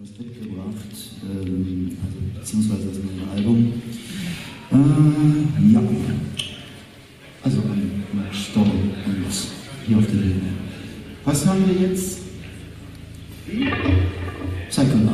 was mitgebracht, ähm, also, beziehungsweise das neue Album. Äh, ja, also ein Story und hier auf der Bühne. Was haben wir jetzt? Psychonaut.